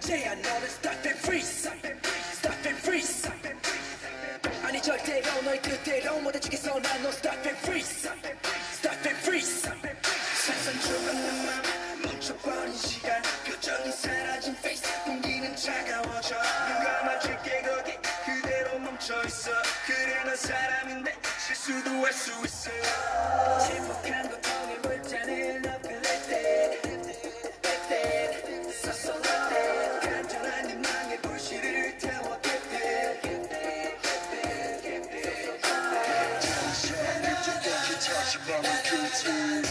절제 I know it's stop and freeze. Stop and freeze. 아니 절대로 너의 뜻대로 못 해주겠어. 난너 stop and freeze. Stop and freeze. 세상 죽었는 맘 멈춰버린 시간. 표정이 사라진 face. 공기는 차가워져. 눈 감아줄게 거기 그대로 멈춰있어. 그래 난 사람인데 실수도 할 수 있어. 침묵한 것 Bana kültür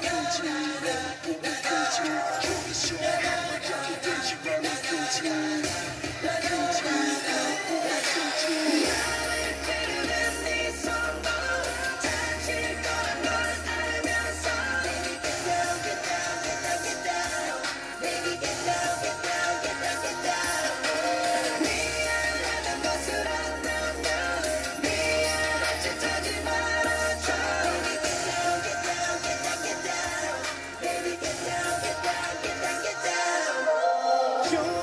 Kültür Bana bu bir kültür Çok istiyorum you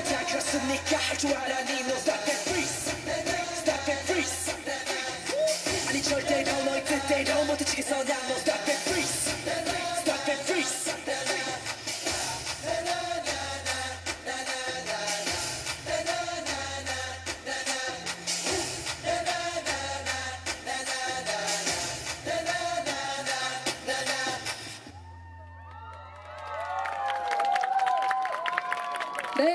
down. 있으니까 그렇으니까 할 줄 알아니 No stop and freeze Stop and freeze 아니 절대로 너의 뜻대로 못해치겠어 난 No stop and freeze Stop and freeze 네.